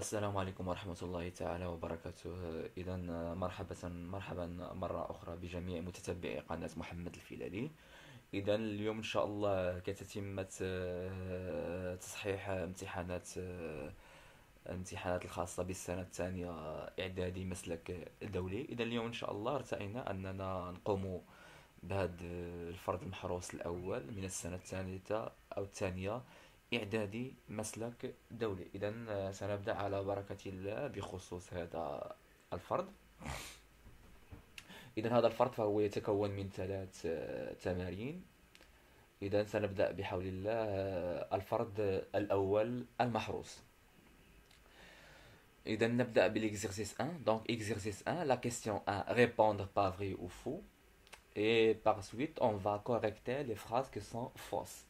السلام عليكم ورحمة الله تعالى وبركاته. إذا مرحبا مرحبا مرة أخرى بجميع متتبعي قناة محمد الفيلالي. إذا اليوم إن شاء الله كتتمة آه، تصحيح امتحانات آه، الامتحانات الخاصة بالسنة الثانية إعدادي مسلك دولي. إذا اليوم إن شاء الله ارتئينا أننا نقوم بهذا الفرض المحروس الأول من السنة الثالثة أو الثانية إعدادي مسلك دولي. إذا سنبدأ على بركة الله بخصوص هذا الفرض إذا هذا الفرض فهو يتكون من ثلاث آه، تمارين. إذا سنبدأ بحول الله آه، الفرض الأول المحروس. إذا نبدأ بالexercice 1 donc exercice 1 la question 1 répondre pas vrai ou faux. Et par suite on va correcter les phrases qui sont fausses.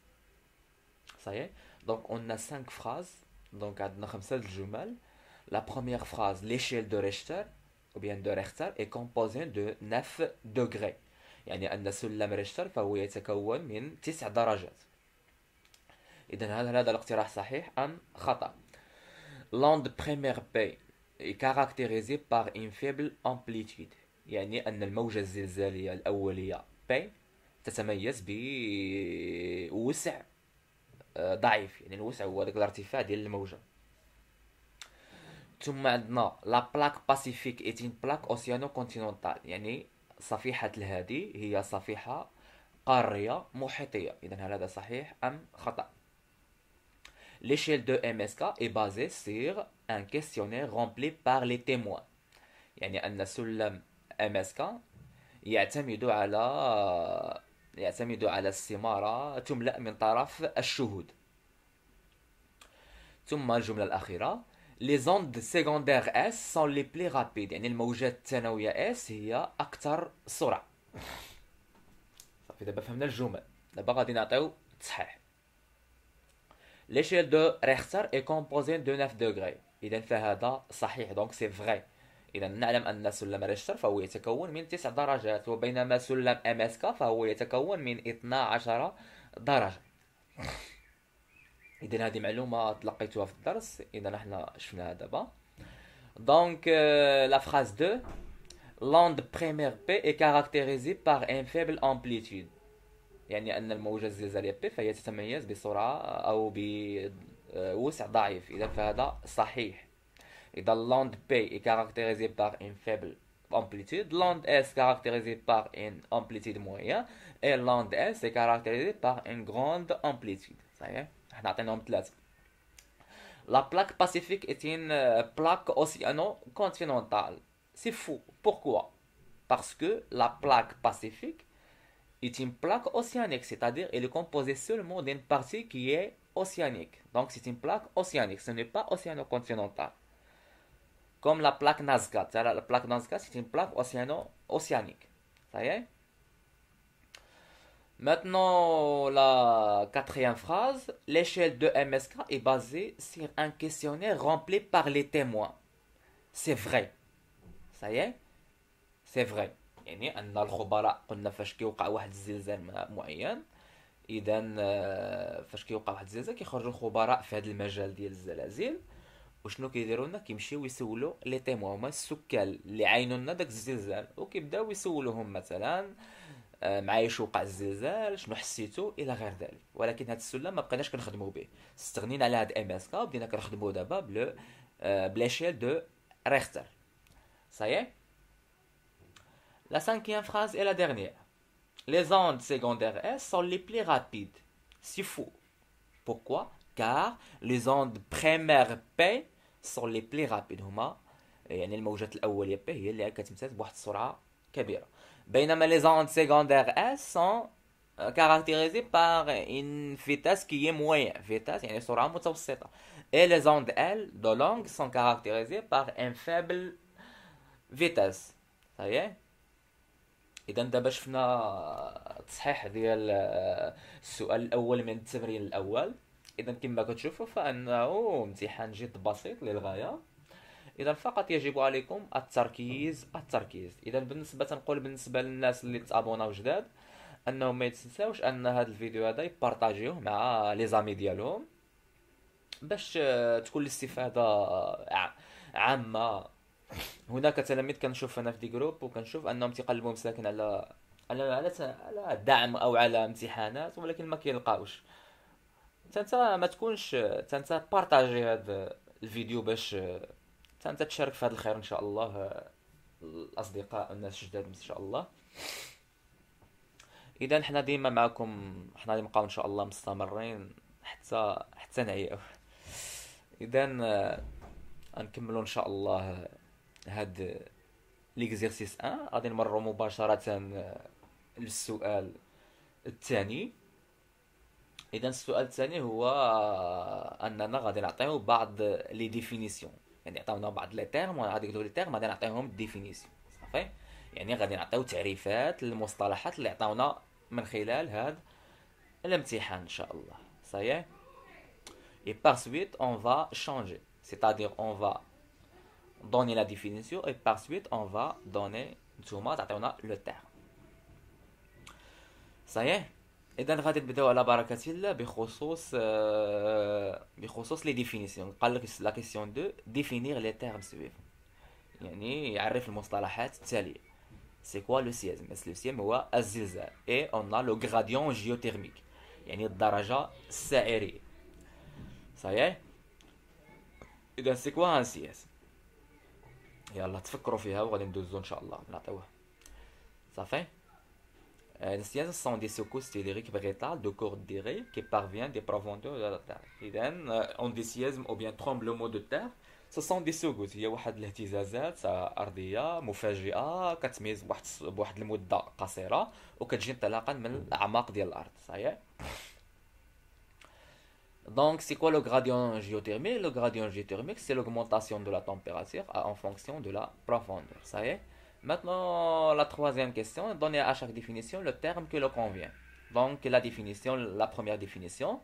Ça y est? donc on a cinq phrases donc عندنا خمسة الجمل la première phrase l'échelle de Richter ou bien de Richter est composée de 9 degrés يعني أن سلم ريشتر فهو يتكون من 9 درجات إذا هل هذا الاقتراح صحيح أم خطأ L'onde première P est caractérisée par une faible amplitude يعني أن الموجة الزلزالية الأولية P تتميز بوسع آه، ضعيف يعني الوسع هو ذاك الارتفاع ديال الموجة. ثم عندنا la plaque Pacifique est une plaque océano-continentale يعني صفيحة الهادي هي صفيحة قارية محيطية. إذا هل هذا صحيح أم خطأ؟ L'échelle de MSK est basée sur un questionnaire rempli par les témoins. يعني أن سلم MSK يعتمد على يعتمد على استمارة تملأ من طرف الشهود. ثم الجملة الأخيرة. Les ondes secondaires S sont les plus rapides. يعني الموجات الثانوية S هي أكثر سرعة. صافي دابا فهمنا الجمل. دابا غادي نعطيو تصحيح. L'échelle de Richter est composée de 9 degrés. إذا فهذا صحيح donc c'est vrai إذا نعلم أن سلم ريشتر فهو يتكون من 9 درجات وبينما سلم MSK فهو يتكون من 12 درجة. إذا هذه معلومة تلقيتوها في الدرس. إذا إحنا شفناها دابا. donc la phrase 2 l'onde première P est caractérisée par un faible يعني أن الموجة الزلزالية P فهي تتميز بسرعة أو بوسع ضعيف. إذا فهذا صحيح. Et dans l'onde P est caractérisée par une faible amplitude, l'onde S caractérisée par une amplitude moyenne, et l'onde S est caractérisée par une grande amplitude. Ça y est, on a La plaque pacifique est une euh, plaque océano-continentale. C'est fou. Pourquoi? Parce que la plaque pacifique est une plaque océanique, c'est-à-dire elle est composée seulement d'une partie qui est océanique. Donc c'est une plaque océanique, ce n'est pas océano-continentale Comme la plaque Nazca. La plaque Nazca, c'est une plaque océano-océanique. Ça y est Maintenant, la quatrième phrase, l'échelle de MSK est basée sur un questionnaire rempli par les témoins. C'est vrai. Ça y est C'est vrai. يعني ان الخبراء قلنا فاش كيوقع واحد الزلزال معين اذا آه، فاش كيوقع واحد الزلزال كيخرجوا الخبراء في هذا المجال ديال الزلازل وشنو كيديروا لنا؟ كيمشيو يسولوا les témoins هما السكان اللي عاينوا لنا داك الزلزال وكيبداو يسولوهم مثلا آه، معايا شو وقع الزلزال شنو حسيتو؟ إلى غير ذلك. ولكن هذا السلم ما بقيناش كنخدموا به. استغنينا على هذا MSK وبدينا كنخدموا دابا ب l'échelle de Richter. ça y est La cinquième phrase est la dernière. Les ondes secondaires S sont les plus rapides. C'est faux. Pourquoi? Car les ondes primaires P sont les plus rapides. هما يعني الموجات الأولية P هي اللي كتمتاز بواحد السرعة كبيرة. بينما les ondes secondaires S sont caractérisées par une vitesse qui est moyenne. Vitesse يعني سرعة متوسطة. Et les ondes L de longue sont caractérisées par un faible vitesse. Ça y est اذا دابا شفنا تصحيح ديال السؤال الاول من التمرين الاول إذا كما كتشوفوا فأنه امتحان جد بسيط للغاية. إذا فقط يجب عليكم التركيز التركيز. إذا بالنسبة تنقول بالنسبة للناس اللي تابوناو جداد أنهم ما يتنساوش أن هذا الفيديو هذا يبارطاجيوه مع لي زامي ديالهم باش تكون الاستفادة عامة. هناك تلاميذ كنشوف أنا في دي جروب وكنشوف أنهم تيقلبوا مساكن على على على الدعم أو على امتحانات ولكن ما كيلقاوش. انت ما تكونش انت بارطاجي هذا الفيديو باش انت تشارك في هذا الخير إن شاء الله الأصدقاء الناس الجداد إن شاء الله. إذا حنا ديما معكم حنا نبقاو إن شاء الله مستمرين حتى حتى نعيو إذا غنكملوا إن شاء الله هاد l'exercice 1 غادي نمروا مباشرة للسؤال الثاني. إذا السؤال الثاني هو أننا غادي نعطيو بعض les définitions. يعني عطاونا بعض les termes وغادي يقولوا les termes غادي نعطيهم définition. صافي؟ يعني غادي نعطيو تعريفات للمصطلحات اللي عطاونا من خلال هذا الامتحان إن شاء الله. صحيح et par suite on va changer. C'est-à-dire on va donner la définition et par suite on va donner نتوما تعطيونا le terme صحيح اذا غادي نبداو على بركة الله بخصوص بخصوص les définitions قال لك la question 2 définir les termes suivants يعني يعرف المصطلحات التالية. c'est quoi le séisme le séisme هو الزلزال. et un le gradient géothermique يعني الدرجة السعريه صحيح؟ اذا c'est quoi un séisme يلا تفكروا فيها وغادي ندوزو إن شاء الله. نعطيوها. صافي Les sciences sont des secousses telluriques végétales de courte durée qui parviennent des profondeurs de la Terre. إذا on des séismes ou bien tremblements de terre ce sont des secousses هي واحد الاهتزازات أرضية مفاجئة كتميز بواحد بواحد المدة قصيرة وكتجي انطلاقا من الأعماق ديال الأرض صحيح Donc, c'est quoi le gradient géothermique Le gradient géothermique, c'est l'augmentation de la température en fonction de la profondeur. Ça y est Maintenant, la troisième question, donner à chaque définition le terme qui le convient. Donc, la définition, la première définition,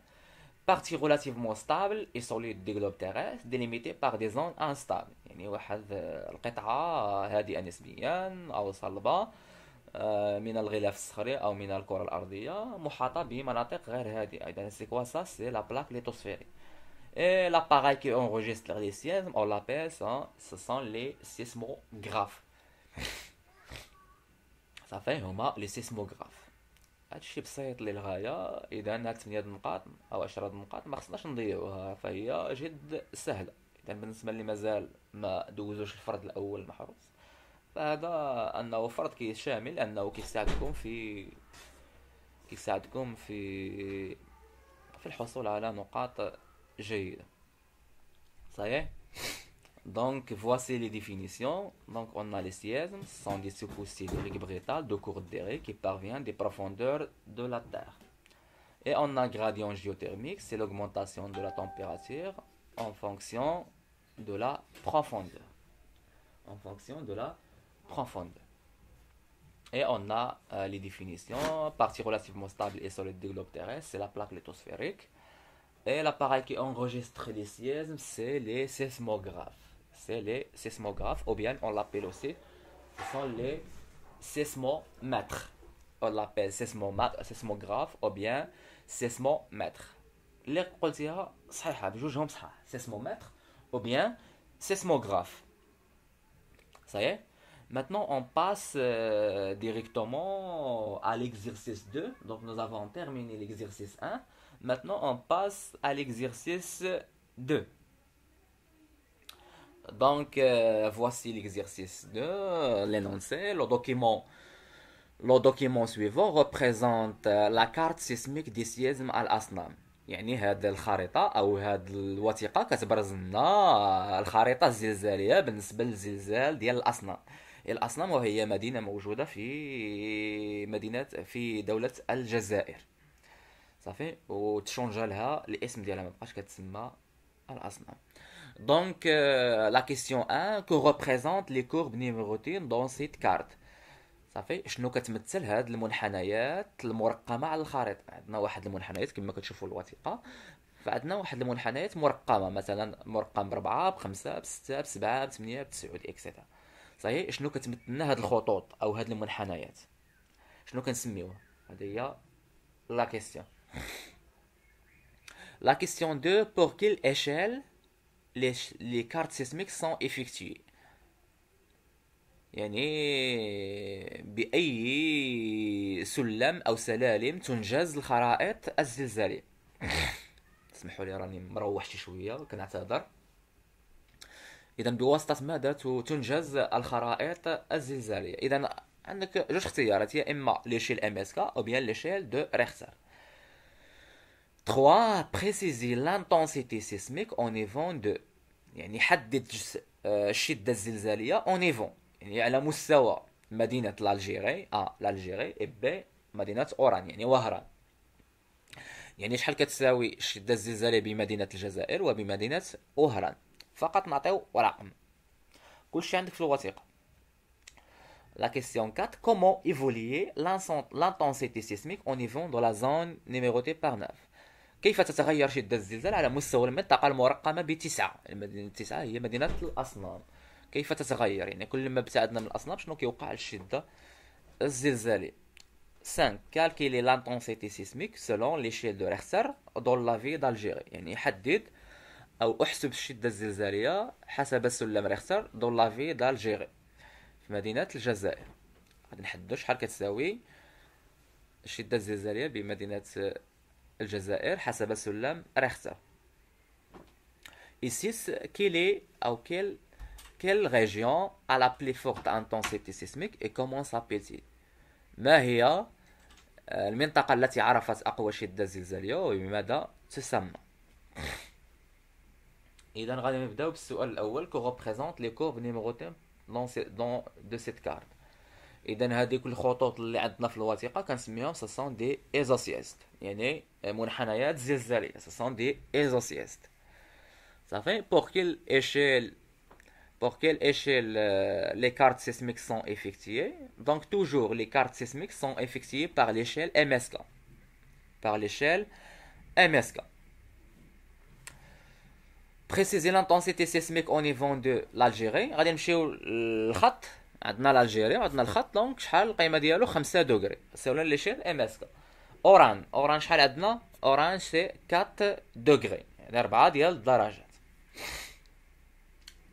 partie relativement stable et solide du globe terrestre délimitée par des zones instables. يعني واحد القطعة هادئة نسبيا أو صلبة من الغلاف الصخري أو من الكرة الأرضية محاطة بمناطق غير هادئة. إذا سي كوا سا سي لا بلاك ليتوسفيريك. Et l'appareil qui enregistre les sismes, on l'appelle, ce sont les sismographes. صافي هما لي سيسموغراف هادشي بسيط للغايه اذا هاد 8 النقاط أو 10 النقاط ما خصناش نضيعوها فهي جد سهله اذا بالنسبة اللي مازال ما دوزوش الفرد الأول المحروس فهذا انه فرد كي شامل انه كيساعدكم في كيساعدكم في في الحصول على نقاط جيده صحيح Donc, voici les définitions. Donc, on a les sièges, ce sont des cylindriques brétales de courte durée qui parviennent des profondeurs de la Terre. Et on a gradient géothermique, c'est l'augmentation de la température en fonction de la profondeur. En fonction de la profondeur. Et on a euh, les définitions. Partie relativement stable et solide du globe terrestre, c'est la plaque lithosphérique. Et l'appareil qui enregistre les sièges, c'est les sismographes c'est les sismographes, ou bien on l'appelle aussi, ce sont les sismomètres. On l'appelle sismographe ou bien sismomètre. اللي قلتيها صحيحه بجوجهم صحاح sismomètre ou bien sismographe ça y est maintenant on passe euh, directement à l'exercice 2 donc nous avons terminé l'exercice 1 maintenant on passe à l'exercice 2 Donc, euh, voici l'exercice de l'énoncé. Le document, le document suivant représente la carte sismique des séismes al-Asnam. يعني هاد الخريطة أو هاد الوثيقة كتبرز لنا الخريطة الزلزالية بالنسبة للزلزال ديال الأصنام الأصنام وهي مدينة موجودة في مدينة في دولة الجزائر صافي وتشونجا لها الاسم ديالها مبقاش كتسمى الأصنام Donc, euh, la question 1, que représentent les courbes numérotées dans cette carte? صافي شنو كتمثل هاد المنحنيات المرقمة على الخريطة؟ عندنا واحد المنحنيات كما كتشوفوا الوثيقة. فعندنا واحد المنحنيات مرقمة مثلا مرقم بربعة بخمسة بستة بسبعة بثمانية بتسعود اكسيتيرا صحيح؟ شنو كتمثل لنا هاد الخطوط أو هاد المنحنيات؟ شنو كنسميوها؟ هذه هي لا كيستيون La question 2, pour quelle échelle les, les cartes sismiques sont effectuées. يعني بأي سلم أو سلالم تنجز الخرائط الزلزالية. اسمحوا لي راني مروح شي شوية كنعتذر إذا بواسطة ماذا تنجز الخرائط الزلزالية؟ إذا عندك جوج اختيارات يا إما l'échelle MSK ou bien l'échelle de Richter. 3 préciser l'intensité sismique au niveau de يعني حدد الشدة الزلزالية au niveau يعني على مستوى مدينة الجيري a الجيري et b مدينة اوران يعني وهران يعني شحال كتساوي الشدة الزلزالية بمدينة الجزائر وبمدينة وهران فقط نعطيو رقم كلشي عندك في الوثيقة La question 4. Comment évoluer l'intensité sismique au niveau de la zone numérotée par 9 كيف تتغير شدة الزلزال على مستوى المنطقة المرقمة بتسعة المدينة تسعة هي مدينة الأصنام. كيف تتغير؟ يعني كل ما ابتعدنا من الأصنام شنو كيوقع الشدة الزلزالية؟ 5 calculer l'intensité sismique selon l'échelle de Richter dans la ville d'Algérie. يعني حدد أو أحسب الشدة الزلزالية حسب سلم ريختر دون لا في دالجيري في مدينة الجزائر. غادي نحددو شحال كتساوي الشدة الزلزالية بمدينة الجزائر حسب سلم ريختر Ici, quelle est ou quelle, quelle région a la plus forte intensité sismique et comment s'appelle-t-il? ما هي المنطقة التي عرفت أقوى شدة زلزالية وبماذا تسمى. إذا غادي نبدأو بالسؤال الأول que représentent les courbes numérotées dans dans de cette carte اذا هذيك الخطوط اللي عندنا في الوثيقه كنسميهم سون دي ايزوسيست يعني منحنيات زلزاليه سون دي ايزوسيست صافي بور كيل ايشيل pour quelle échelle euh, les cartes sismiques sont effectuées. Donc toujours les cartes sismiques sont effectuées par l'échelle MSK. Par l'échelle MSK. Préciser l'intensité sismique au niveau de l'Algérie. غادي نمشيو الخط عندنا الألجيري عندنا الخط donc شحال القيمة ديالو؟ 5 degrés. Selon l'échelle MS أوران أوران شحال عندنا؟ أوران c'est 4 degrés. يعني 4 ديال الدرجات.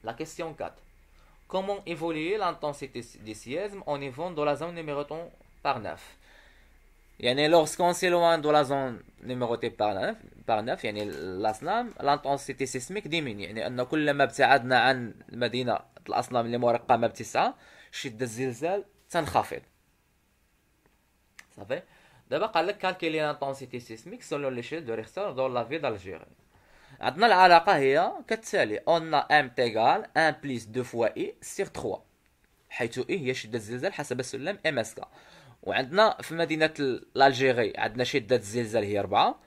La question 4. Comment évoluer l'intensité des séismes au niveau de la zone numérotée par 9 يعني lorsqu'on s'éloigne de la zone numérotée par 9 par 9 يعني الأصنام l'intensité sismique diminue. يعني أن كلما ابتعدنا عن المدينة الأصنام اللي مرقمة بتسعة شدة الزلزال تنخفض. صافي. دابا قال لك كالكيلي لانتونسيتي سيسميك سولون ليشيل دو ريختر دون لا في دالجيري عندنا العلاقة هي كالتالي on M est égal 1 plus 2 fois i sur 3 حيث i هي شدة الزلزال حسب السلم MSK. وعندنا في مدينة الجيري عندنا شدة الزلزال هي 4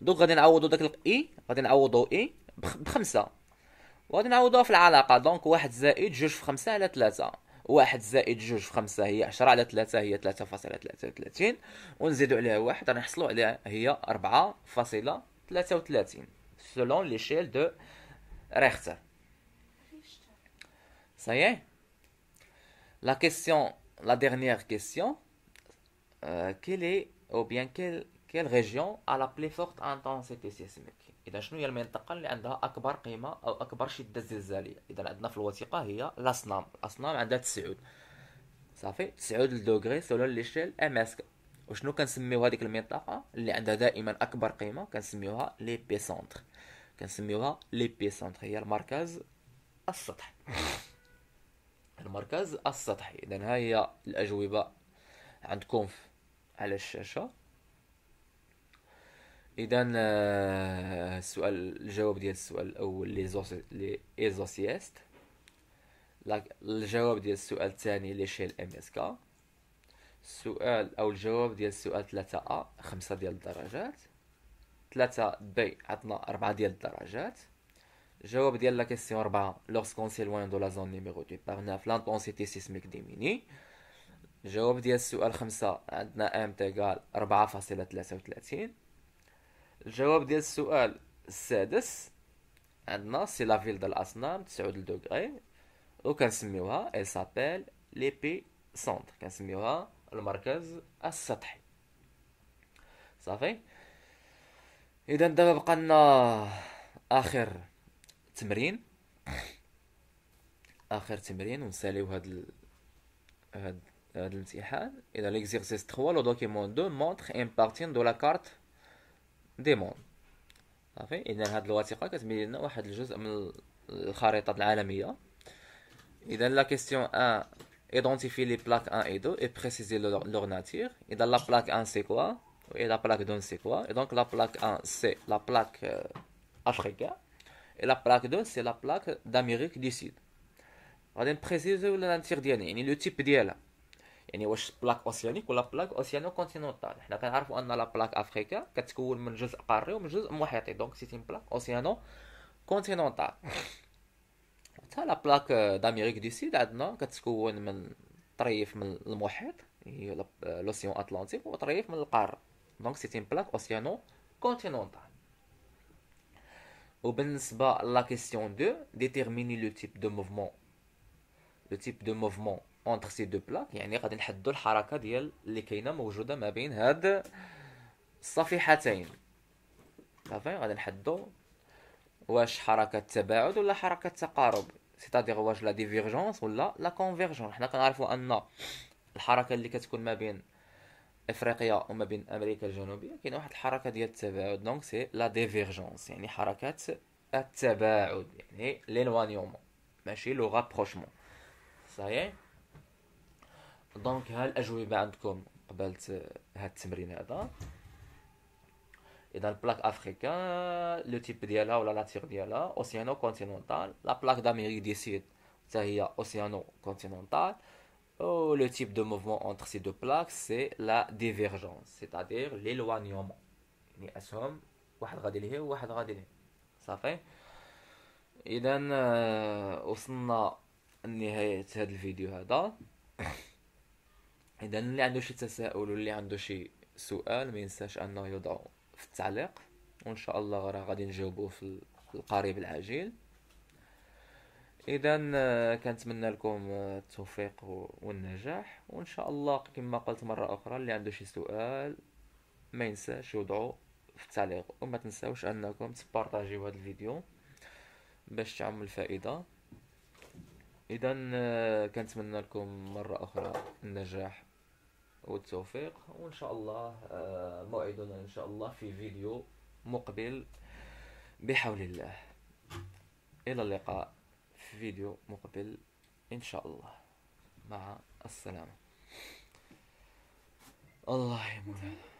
donc غادي نعوضوا داك ال i غادي نعوضوا i بخمسة. وغادي نعوضوها في العلاقة. donc واحد زائد جوج في خمسة على ثلاثة. واحد زائد جوج في خمسة هي عشرة على ثلاثة هي ثلاثة فاصلة ثلاثة وثلاثين. ونزيدو عليها واحد غادي نحصلو عليها هي أربعة فاصلة ثلاثة وثلاثين. Selon l'échelle de Richter. Ça y est? La question, la dernière question, euh, quelle est, ou bien quelle, quelle région a إذا شنو هي المنطقة اللي عندها أكبر قيمة أو أكبر شدة زلزالية؟ إذا عندنا في الوثيقة هي الأصنام. الأصنام عندها 9 صافي؟ 9 degrés selon l'échelle MS. وشنو كنسميو هذيك المنطقة؟ اللي عندها دائما أكبر قيمة كنسميوها l'épicentre كنسميوها l'épicentre هي المركز السطحي. المركز السطحي. اذا ها هي الأجوبة عندكم على الشاشة. اذا آه، السؤال الجواب ديال السؤال الأول les iso- les isoséistes الجواب ديال السؤال الثاني l'échelle MSK. السؤال أو الجواب ديال السؤال 3 a خمسة ديال الدرجات. 3 b عطنا 4 ديال الدرجات. الجواب ديال la question 4 lorsqu'on s'éloigne de la zone numérotée par 9 l'intensité sismique diminue الجواب ديال السؤال 5 عندنا M est égal 4.33 الجواب ديال السؤال السادس عندنا c'est la ville ديال الاصنام 9 degrés وكنسميوها et s'appelle l'épicentre كنسميوها المركز السطحي. صافي؟ اذا دابا بقى لنا آخر تمرين. آخر تمرين ونساليو هاد ال... هاد هاد الامتحان. إذا l'exercice 3 le document 2 مونتر ان بارتين دو لا كارت دي موند صافي اذا هاد الوثيقه كتبين لنا واحد الجزء من الخريطه العالميه اذا لا كيستيون 1 identifier les plaques 1 et 2 et préciser leur, leur nature. Et dans la plaque 1, c'est quoi Et la plaque 2, c'est quoi Et donc la plaque 1, c'est la plaque euh, africaine. Et la plaque 2, c'est la plaque d'Amérique du Sud. غادي نبريسيزيو لا ناتير ديالها يعني لو تيب ديالها يعني واش plaque océanique ولا plaque océano-continentale. حنا كنعرفوا أن la plaque أفريكا كتكون من جزء قاري ومن جزء محيطي. donc c'est une plaque océano-continentale حتى la plaque d'Amérique du Sud عندنا كتكون من طريف من المحيط هي l'océan Atlantique وطريف من القارة. donc c'est une plaque océano-continentale وبالنسبة la question 2 déterminer le type de mouvement le type de mouvement entre ces deux plaques يعني غادي نحددوا الحركة ديال اللي كاينة موجودة ما بين هاد الصفيحتين صافي غادي نحددوا واش حركة تباعد ولا حركة تقارب c'est-à-dire واش la divergence ولا la convergence حنا كنعرفوا أن الحركة اللي كتكون ما بين إفريقيا وما بين أمريكا الجنوبية كاينة واحد الحركة ديال التباعد. donc c'est la divergence يعني حركات التباعد يعني l'éloignement ماشي le rapprochement صحيح donc ها الأجوبة عندكم قبلت هاد التمرين هذا. إذا ال plaque africaine le type ديالها ولا la nature ديالها océano-continentale. la plaque d'Amérique du Sud حتى هي océano-continentale. أو le type de mouvement entre ces deux plaques c'est la divergence c'est-à-dire l'éloignement يعني أسهم واحد غادي لهيه وواحد غادي لهيه صافي؟ اذا وصلنا لنهاية هذا الفيديو هذا. اذا اللي عنده شي تساؤل واللي عنده شي سؤال ما ينساش أنه يضع في التعليق وإن شاء الله راه غادي نجاوبوه في القريب العاجل. اذا كنتمنى لكم التوفيق والنجاح وإن شاء الله كما قلت مرة أخرى اللي عنده شي سؤال ما ينساش يوضعوا في التعليق. وما تنساوش أنكم تبارطاجيو هذا الفيديو باش تعم الفائده اذا كنتمنى لكم مرة أخرى النجاح والتوفيق وإن شاء الله آه، موعدنا إن شاء الله في فيديو مقبل بحول الله. إلى اللقاء في فيديو مقبل إن شاء الله. مع السلامة. الله يا مولانا